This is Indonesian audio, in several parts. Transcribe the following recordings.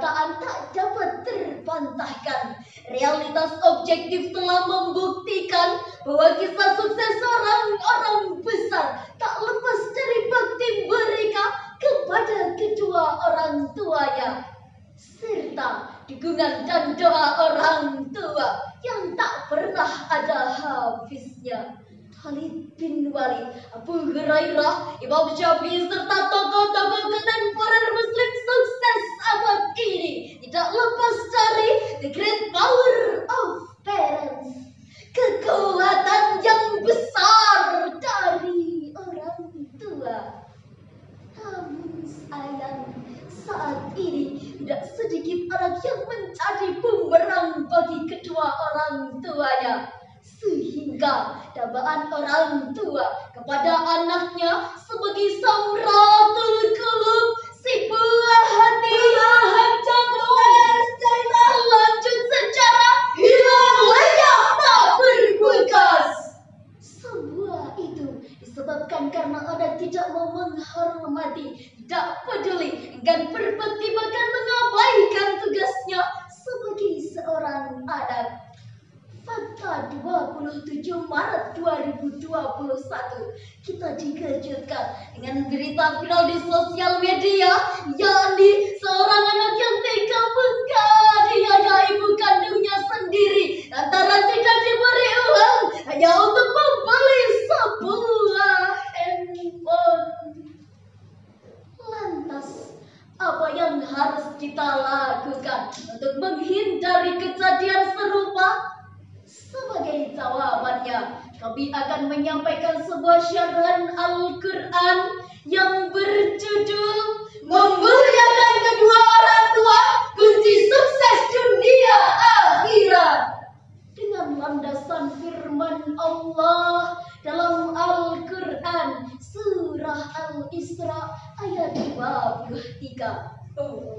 Kenyataan tak dapat terbantahkan. Realitas objektif telah membuktikan bahwa kisah sukses orang-orang besar tak lepas dari bakti mereka kepada kedua orang tuanya serta dukungan dan doa orang tua yang tak pernah ada habisnya. Khalid bin Walid, Abu Hurairah, Imam Syafi'i serta tokoh-tokoh kontemporer muslim sukses abad ini tidak lepas dari the great power of parents. Kekuatan yang besar dari orang tua. Namun sayang saat ini tidak sedikit anak yang menjadi bumerang bagi kedua orang tuanya sehingga dambaan orang tua kepada anaknya sebagai samratul kulub si buah hati lahan jantung lanjut secara hilang lenyap tak berbekas semua itu disebabkan karena anak tidak mau menghormati tidak peduli enggan berbakti bahkan mengabaikan tugasnya sebagai seorang anak Fakta 27 Maret 2021 kita dikejutkan dengan berita viral di sosial media yakni seorang anak yang tega menganiaya ibu kandungnya sendiri lantaran tidak diberi uang hanya untuk membeli sebuah handphone. Lantas apa yang harus kita lakukan untuk menghindari kejadian serupa? Sebagai jawabannya, kami akan menyampaikan sebuah syarahan Al-Quran yang berjudul Memuliakan kedua orang tua, kunci sukses dunia akhirat. Dengan landasan firman Allah dalam Al-Quran Surah Al-Isra ayat 23. Oh.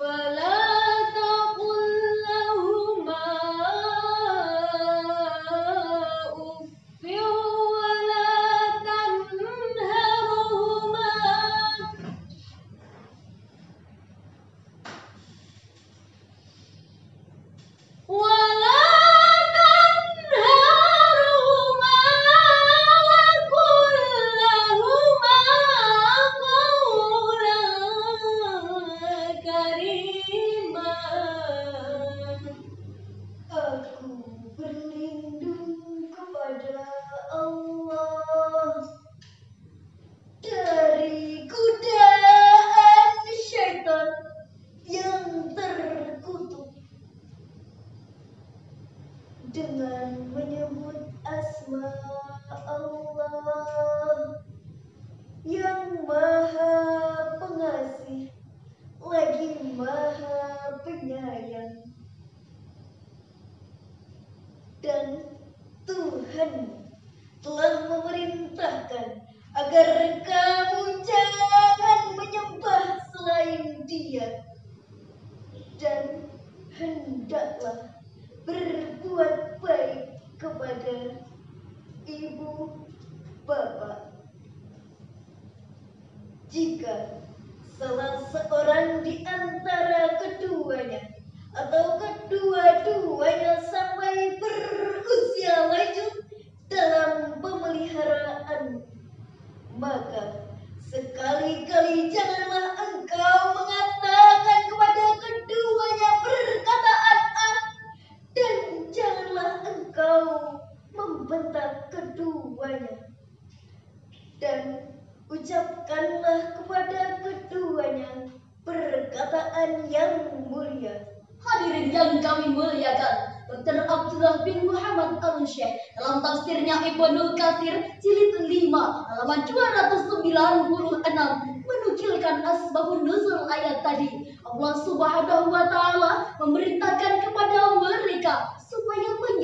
But bapak. Jika salah seorang di antara keduanya atau kedua-duanya sampai berusia lanjut dalam pemeliharaan maka sekali-kali janganlah engkau mengatakan kepada keduanya perkataan A dan janganlah engkau membentak keduanya dan ucapkanlah kepada keduanya perkataan yang mulia Hadirin yang kami muliakan, Dr. Abdullah bin Muhammad Al-Syekh dalam tafsirnya Ibnu Katsir jilid 5 halaman 296 menukilkan asbabun nuzul ayat tadi. Allah Subhanahu wa taala memerintahkan kepada mereka supaya menyembah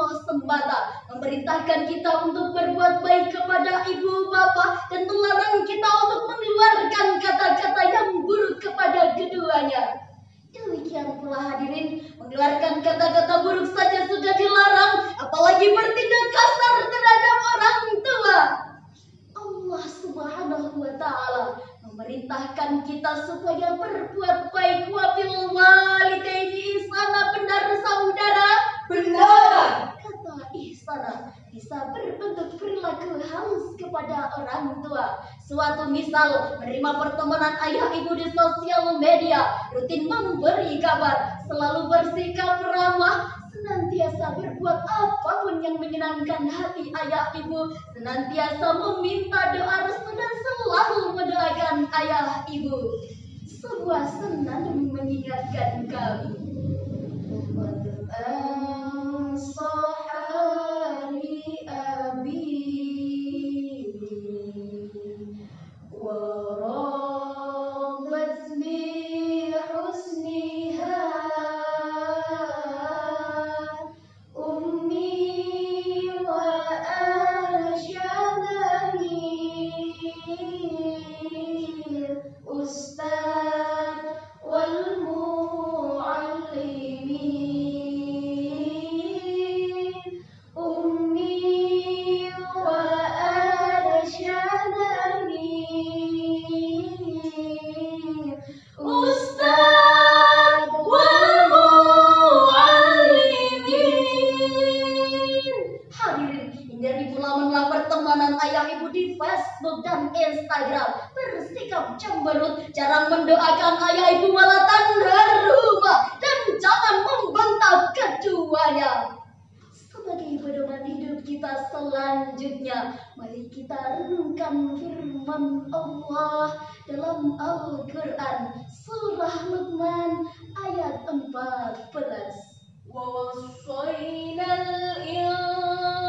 Allah semata, memerintahkan kita untuk berbuat baik kepada ibu bapak dan melarang kita untuk mengeluarkan kata-kata yang buruk kepada keduanya. Demikian pula hadirin, mengeluarkan kata-kata buruk saja sudah dilarang, apalagi bertindak kasar terhadap orang tua. Allah Subhanahu wa taala memerintahkan kita supaya berbuat baik wabil walidaini ihsana benar saudara benar kata ihsana bisa berbentuk perilaku halus kepada orang tua. Suatu misal, menerima pertemanan ayah ibu di sosial media, rutin memberi kabar, selalu bersikap ramah, senantiasa berbuat apa pun yang menyenangkan hati ayah ibu, senantiasa meminta doa restu dan selalu mendoakan ayah ibu. Sebuah senandung mengingatkan kami. Bersikap cemberut, jarang mendoakan ayah ibu malah tanda rumah dan jangan membentak keduanya. Sebagai pedoman hidup kita selanjutnya, mari kita renungkan firman Allah dalam Al-Quran Surah Luqman ayat 14. ووصينا الإنسان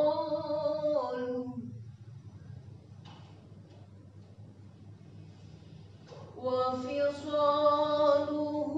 وفصاله وفصاله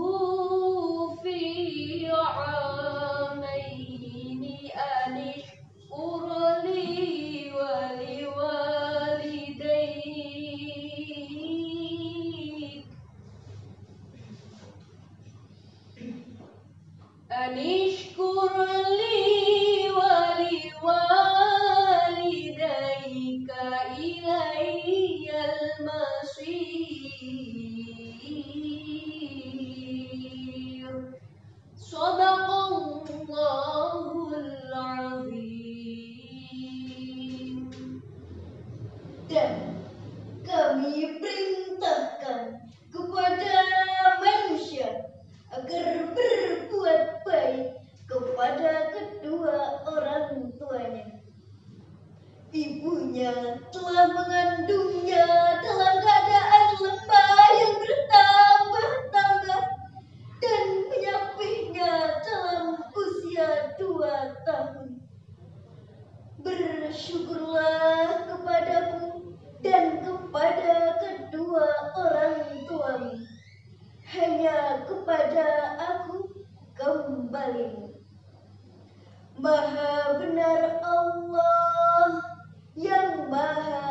zalim. Maha benar Allah yang maha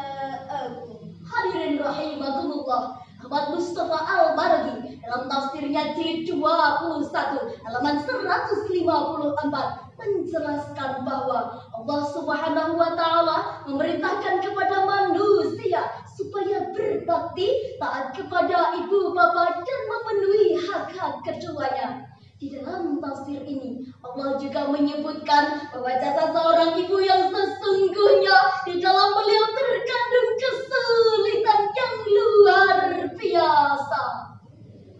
agung. Hadirin rahimakumullah. Ahmad Mustafa Al-Baragi dalam tafsirnya jilid 21 halaman 154 menjelaskan bahwa Allah Subhanahu wa taala memerintahkan kepada manusia supaya berbakti, taat kepada ibu bapa dan memenuhi hak-hak keduanya. Di dalam tafsir ini, Allah juga menyebutkan bahwa jasa seorang ibu yang sesungguhnya di dalam beliau terkandung kesulitan yang luar biasa.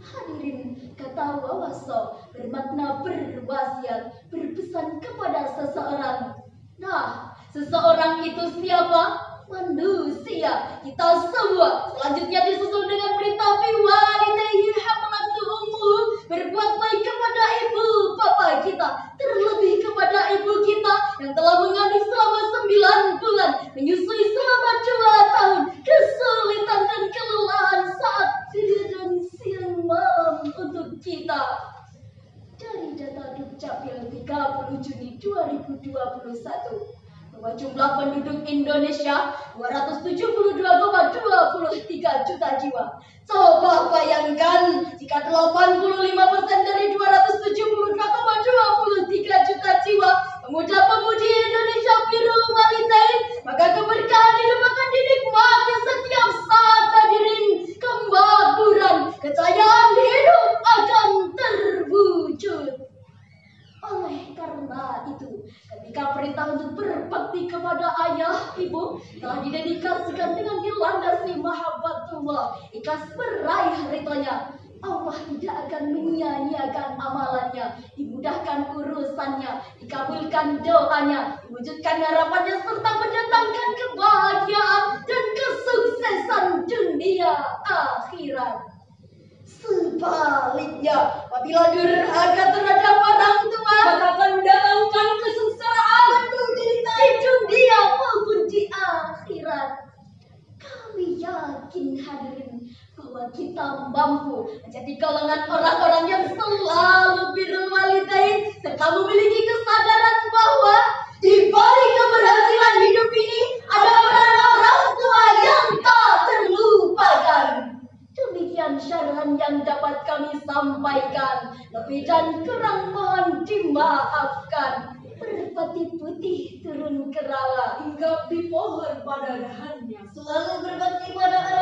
Hadirin, kata wawaso bermakna berwasiat, berpesan kepada seseorang. Nah, seseorang itu siapa? Manusia. Kita semua selanjutnya disusul dengan perintah fi walidayhi hamalatu ummu berbuat baik kepada ibu bapa kita, terlebih kepada ibu kita yang telah mengandung selama sembilan bulan, menyusui selama dua tahun, kesulitan dan kelelahan saat tidur dan siang malam untuk kita. Dari data Dukcapil 30 Juni 2021, bahwa jumlah penduduk Indonesia 272,23 juta jiwa. Coba bayangkan jika 85% dari 272,23 juta jiwa pemuda-pemudi Indonesia birrul walidain, maka keberkahan hidup akan dinikmati setiap saat hadirin kemakmuran, kejayaan hidup akan terwujud. Oleh karena itu, ketika perintah untuk berbakti kepada ayah, ibu telah didedikasikan dengan dilandasi mahabbatullah, ikhlas meraih ridhonya. Allah tidak akan menyia-nyiakan amalannya, dimudahkan urusannya, dikabulkan doanya, diwujudkan harapannya serta mendatangkan kebahagiaan dan kesuksesan dunia akhirat. Sebaliknya, apabila durhaka terhadap orang tua, maka akan mendatangkan kesengsaraan di dunia maupun di akhirat. Kami yakin hadirin bahwa mampu menjadi golongan orang-orang yang selalu birrul walidain serta memiliki kesadaran bahwa di balik keberhasilan hidup ini ada peran orang tua yang tak terlupakan. Demikian syarahan yang dapat kami sampaikan. Lebih dan kurang mohon dimaafkan. Berbati putih turun ke rawa. Hinggap di pohon pada dahannya. Selalu berbakti pada orang